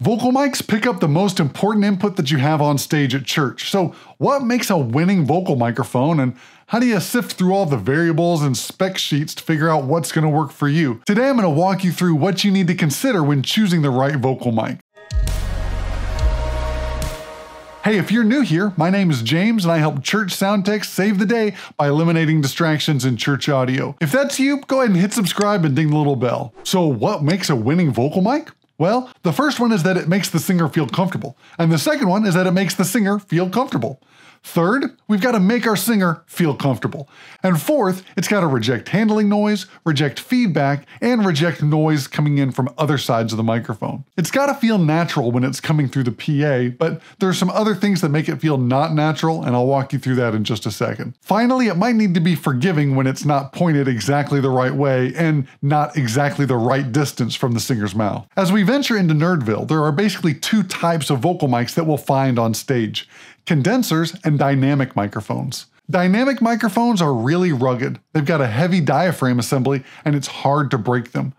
Vocal mics pick up the most important input that you have on stage at church. So, what makes a winning vocal microphone and how do you sift through all the variables and spec sheets to figure out what's going to work for you? Today I'm going to walk you through what you need to consider when choosing the right vocal mic. Hey, if you're new here, my name is James and I help church sound techs save the day by eliminating distractions in church audio. If that's you, go ahead and hit subscribe and ding the little bell. So, what makes a winning vocal mic? Well, the first one is that it makes the singer feel comfortable, and the second one is that it makes the singer feel comfortable. Third, we've got to make our singer feel comfortable. And fourth, it's got to reject handling noise, reject feedback, and reject noise coming in from other sides of the microphone. It's got to feel natural when it's coming through the PA, but there are some other things that make it feel not natural, and I'll walk you through that in just a second. Finally, it might need to be forgiving when it's not pointed exactly the right way and not exactly the right distance from the singer's mouth. As we venture into Nerdville, there are basically two types of vocal mics that we'll find on stage condensers, and dynamic microphones. Dynamic microphones are really rugged. They've got a heavy diaphragm assembly and it's hard to break them.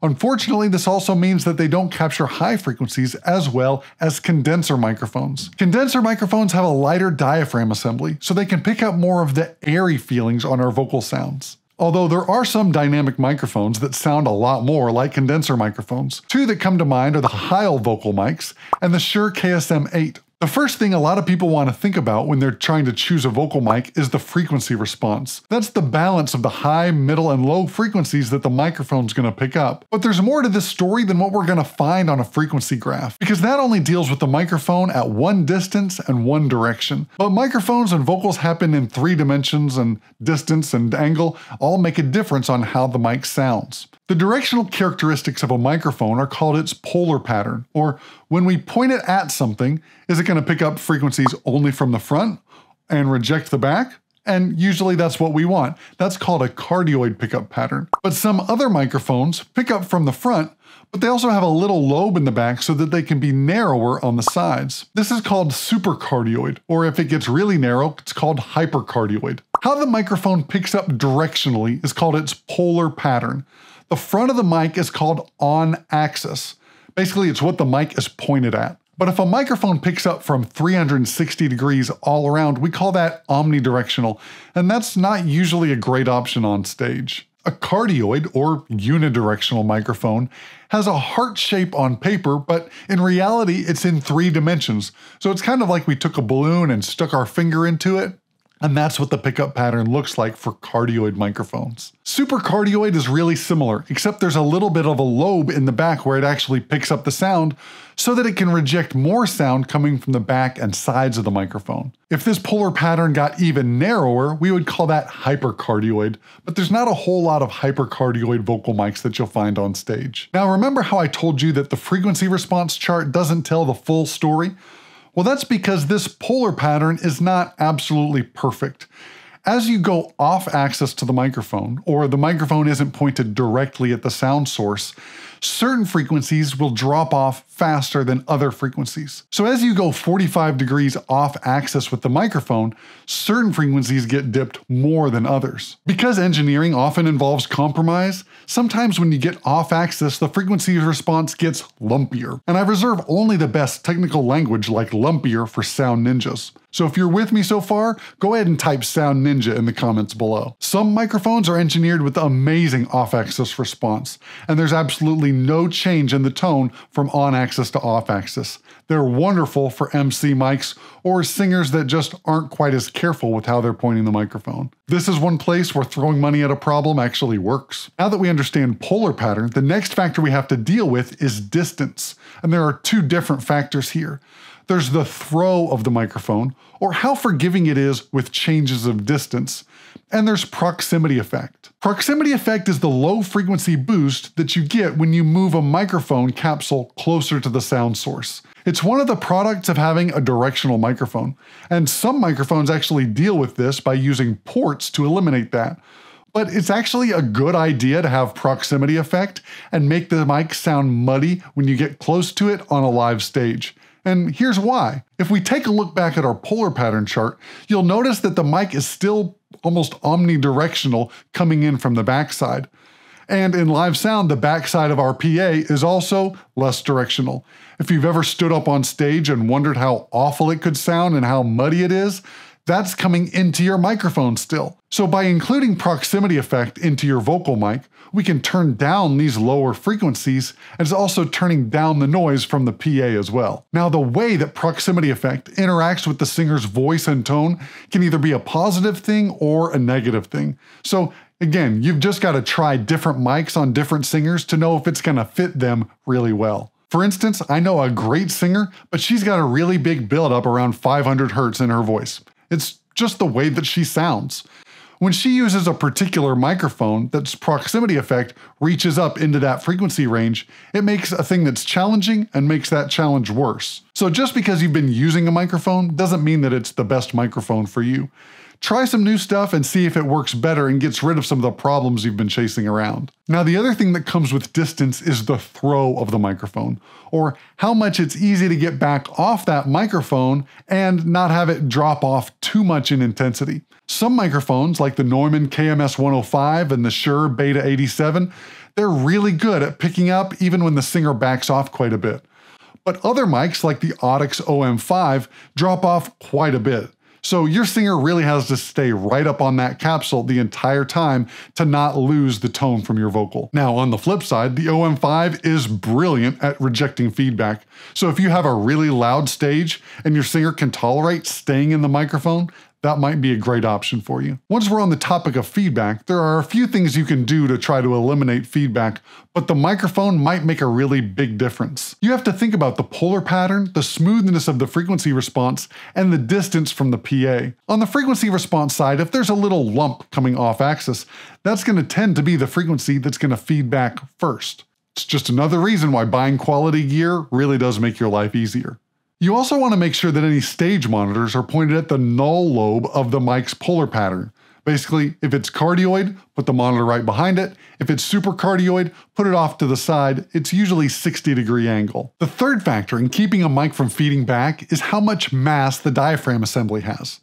Unfortunately, this also means that they don't capture high frequencies as well as condenser microphones. Condenser microphones have a lighter diaphragm assembly, so they can pick up more of the airy feelings on our vocal sounds. Although there are some dynamic microphones that sound a lot more like condenser microphones. Two that come to mind are the Heil vocal mics and the Shure KSM 8. The first thing a lot of people want to think about when they're trying to choose a vocal mic is the frequency response. That's the balance of the high, middle, and low frequencies that the microphone's going to pick up. But there's more to this story than what we're going to find on a frequency graph, because that only deals with the microphone at one distance and one direction. But microphones and vocals happen in three dimensions, and distance and angle all make a difference on how the mic sounds. The directional characteristics of a microphone are called its polar pattern, or when we point it at something, is it going to pick up frequencies only from the front and reject the back? And usually that's what we want. That's called a cardioid pickup pattern. But some other microphones pick up from the front, but they also have a little lobe in the back so that they can be narrower on the sides. This is called supercardioid, or if it gets really narrow, it's called hypercardioid. How the microphone picks up directionally is called its polar pattern. The front of the mic is called on axis. Basically, it's what the mic is pointed at. But if a microphone picks up from 360 degrees all around, we call that omnidirectional, and that's not usually a great option on stage. A cardioid, or unidirectional microphone, has a heart shape on paper, but in reality, it's in three dimensions. So it's kind of like we took a balloon and stuck our finger into it. And that's what the pickup pattern looks like for cardioid microphones. Supercardioid is really similar, except there's a little bit of a lobe in the back where it actually picks up the sound so that it can reject more sound coming from the back and sides of the microphone. If this polar pattern got even narrower, we would call that hypercardioid, but there's not a whole lot of hypercardioid vocal mics that you'll find on stage. Now remember how I told you that the frequency response chart doesn't tell the full story? Well, that's because this polar pattern is not absolutely perfect. As you go off axis to the microphone, or the microphone isn't pointed directly at the sound source, certain frequencies will drop off faster than other frequencies. So as you go 45 degrees off axis with the microphone, certain frequencies get dipped more than others. Because engineering often involves compromise, sometimes when you get off axis, the frequency response gets lumpier. And I reserve only the best technical language like lumpier for sound ninjas. So if you're with me so far, go ahead and type Sound Ninja in the comments below. Some microphones are engineered with amazing off-axis response, and there's absolutely no change in the tone from on-axis to off-axis. They're wonderful for MC mics or singers that just aren't quite as careful with how they're pointing the microphone. This is one place where throwing money at a problem actually works. Now that we understand polar pattern, the next factor we have to deal with is distance, and there are two different factors here. There's the throw of the microphone, or how forgiving it is with changes of distance. And there's proximity effect. Proximity effect is the low frequency boost that you get when you move a microphone capsule closer to the sound source. It's one of the products of having a directional microphone, and some microphones actually deal with this by using ports to eliminate that. But it's actually a good idea to have proximity effect and make the mic sound muddy when you get close to it on a live stage. And here's why. If we take a look back at our polar pattern chart, you'll notice that the mic is still almost omnidirectional coming in from the backside. And in live sound, the backside of our PA is also less directional. If you've ever stood up on stage and wondered how awful it could sound and how muddy it is, that's coming into your microphone still. So by including proximity effect into your vocal mic, we can turn down these lower frequencies and it's also turning down the noise from the PA as well. Now the way that proximity effect interacts with the singer's voice and tone can either be a positive thing or a negative thing. So again, you've just got to try different mics on different singers to know if it's going to fit them really well. For instance, I know a great singer, but she's got a really big buildup around 500 hertz in her voice. It's just the way that she sounds. When she uses a particular microphone that's proximity effect reaches up into that frequency range, it makes a thing that's challenging and makes that challenge worse. So just because you've been using a microphone doesn't mean that it's the best microphone for you. Try some new stuff and see if it works better and gets rid of some of the problems you've been chasing around. Now, the other thing that comes with distance is the throw of the microphone, or how much it's easy to get back off that microphone and not have it drop off too much in intensity. Some microphones, like the Neumann KMS 105 and the Shure Beta 87, they're really good at picking up even when the singer backs off quite a bit. But other mics, like the Audix OM5, drop off quite a bit. So your singer really has to stay right up on that capsule the entire time to not lose the tone from your vocal. Now, on the flip side, the OM5 is brilliant at rejecting feedback. So if you have a really loud stage and your singer can tolerate staying in the microphone, that might be a great option for you. Once we're on the topic of feedback, there are a few things you can do to try to eliminate feedback, but the microphone might make a really big difference. You have to think about the polar pattern, the smoothness of the frequency response, and the distance from the PA. On the frequency response side, if there's a little lump coming off axis, that's going to tend to be the frequency that's going to feedback first. It's just another reason why buying quality gear really does make your life easier. You also want to make sure that any stage monitors are pointed at the null lobe of the mic's polar pattern. Basically, if it's cardioid, put the monitor right behind it. If it's supercardioid, put it off to the side. It's usually 60 degree angle. The third factor in keeping a mic from feeding back is how much mass the diaphragm assembly has.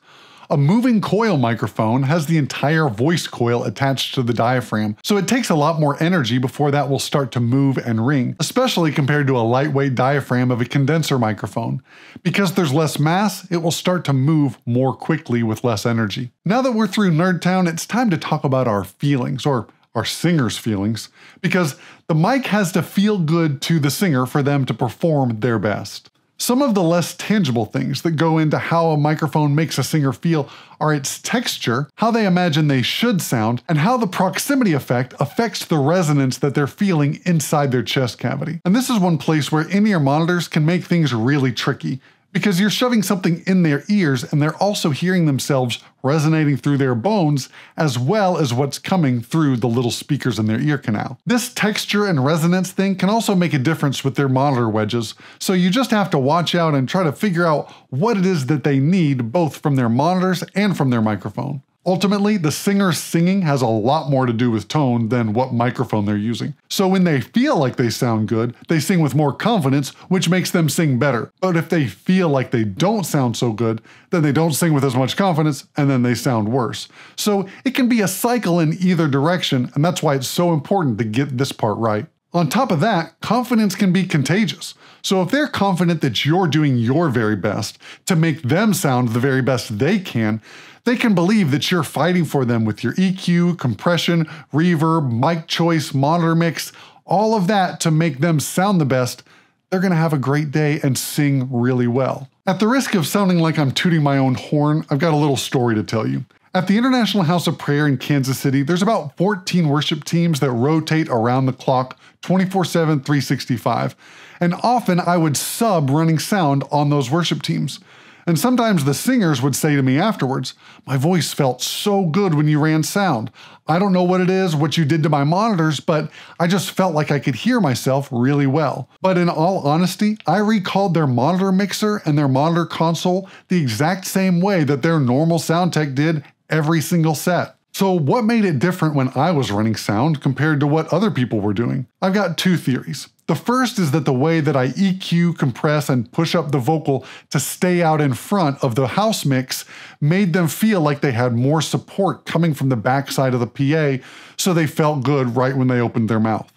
A moving coil microphone has the entire voice coil attached to the diaphragm, so it takes a lot more energy before that will start to move and ring, especially compared to a lightweight diaphragm of a condenser microphone. Because there's less mass, it will start to move more quickly with less energy. Now that we're through Nerdtown, it's time to talk about our feelings, or our singer's feelings, because the mic has to feel good to the singer for them to perform their best. Some of the less tangible things that go into how a microphone makes a singer feel are its texture, how they imagine they should sound, and how the proximity effect affects the resonance that they're feeling inside their chest cavity. And this is one place where in-ear monitors can make things really tricky because you're shoving something in their ears and they're also hearing themselves resonating through their bones as well as what's coming through the little speakers in their ear canal. This texture and resonance thing can also make a difference with their monitor wedges, so you just have to watch out and try to figure out what it is that they need both from their monitors and from their microphone. Ultimately, the singer's singing has a lot more to do with tone than what microphone they're using. So when they feel like they sound good, they sing with more confidence, which makes them sing better. But if they feel like they don't sound so good, then they don't sing with as much confidence and then they sound worse. So it can be a cycle in either direction, and that's why it's so important to get this part right. On top of that, confidence can be contagious. So if they're confident that you're doing your very best to make them sound the very best they can, they can believe that you're fighting for them with your EQ, compression, reverb, mic choice, monitor mix, all of that to make them sound the best. They're to have a great day and sing really well. At the risk of sounding like I'm tooting my own horn, I've got a little story to tell you. At the International House of Prayer in Kansas City, there's about 14 worship teams that rotate around the clock 24 7, 365. And often I would sub running sound on those worship teams. And sometimes the singers would say to me afterwards, My voice felt so good when you ran sound. I don't know what it is, what you did to my monitors, but I just felt like I could hear myself really well. But in all honesty, I recalled their monitor mixer and their monitor console the exact same way that their normal sound tech did every single set. So, what made it different when I was running sound compared to what other people were doing? I've got two theories. The first is that the way that I EQ, compress, and push up the vocal to stay out in front of the house mix made them feel like they had more support coming from the backside of the PA, so they felt good right when they opened their mouth.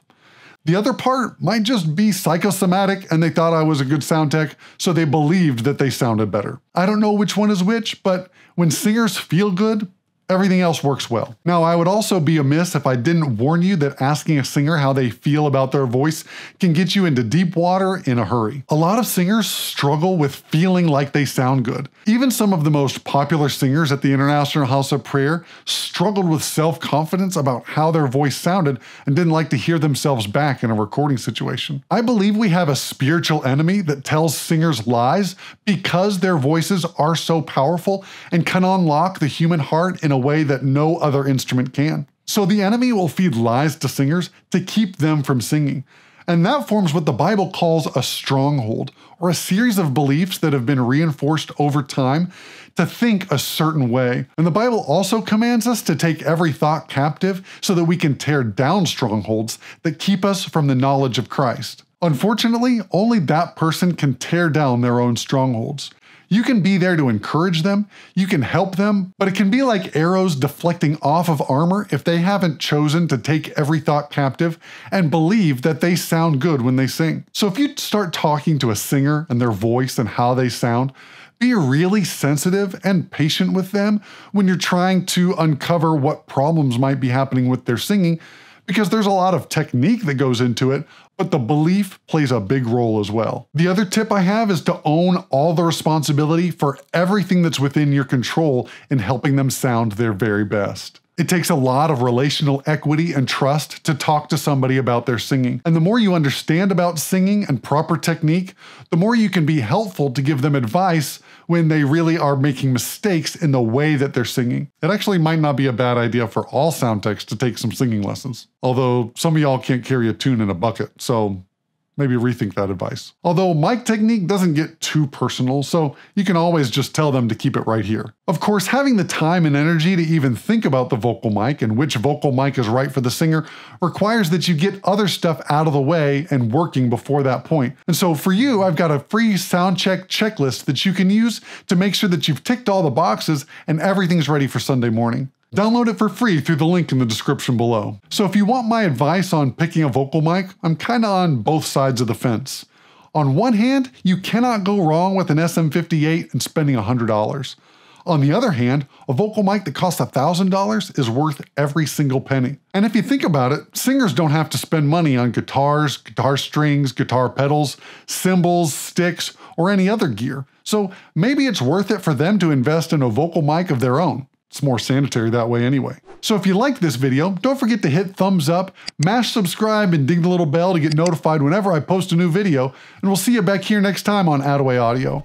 The other part might just be psychosomatic and they thought I was a good sound tech, so they believed that they sounded better. I don't know which one is which, but when singers feel good, everything else works well. Now, I would also be amiss if I didn't warn you that asking a singer how they feel about their voice can get you into deep water in a hurry. A lot of singers struggle with feeling like they sound good. Even some of the most popular singers at the International House of Prayer struggled with self confidence about how their voice sounded and didn't like to hear themselves back in a recording situation. I believe we have a spiritual enemy that tells singers lies because their voices are so powerful and can unlock the human heart in a way that no other instrument can. So the enemy will feed lies to singers to keep them from singing. And that forms what the Bible calls a stronghold, or a series of beliefs that have been reinforced over time to think a certain way. And the Bible also commands us to take every thought captive so that we can tear down strongholds that keep us from the knowledge of Christ. Unfortunately, only that person can tear down their own strongholds. You can be there to encourage them, you can help them, but it can be like arrows deflecting off of armor if they haven't chosen to take every thought captive and believe that they sound good when they sing. So if you start talking to a singer and their voice and how they sound, be really sensitive and patient with them when you're trying to uncover what problems might be happening with their singing because there's a lot of technique that goes into it, but the belief plays a big role as well. The other tip I have is to own all the responsibility for everything that's within your control in helping them sound their very best. It takes a lot of relational equity and trust to talk to somebody about their singing. And the more you understand about singing and proper technique, the more you can be helpful to give them advice when they really are making mistakes in the way that they're singing. It actually might not be a bad idea for all sound techs to take some singing lessons. Although some of y'all can't carry a tune in a bucket, so maybe rethink that advice. Although mic technique doesn't get too personal, so you can always just tell them to keep it right here. Of course, having the time and energy to even think about the vocal mic and which vocal mic is right for the singer requires that you get other stuff out of the way and working before that point. And so for you, I've got a free sound check checklist that you can use to make sure that you've ticked all the boxes and everything's ready for Sunday morning. Download it for free through the link in the description below. So if you want my advice on picking a vocal mic, I'm kinda on both sides of the fence. On one hand, you cannot go wrong with an SM58 and spending $100. On the other hand, a vocal mic that costs $1,000 is worth every single penny. And if you think about it, singers don't have to spend money on guitars, guitar strings, guitar pedals, cymbals, sticks, or any other gear. So maybe it's worth it for them to invest in a vocal mic of their own. It's more sanitary that way anyway. So if you liked this video, don't forget to hit thumbs up, mash subscribe, and ding the little bell to get notified whenever I post a new video, and we'll see you back here next time on Attaway Audio.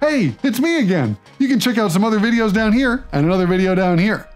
Hey, it's me again. You can check out some other videos down here and another video down here.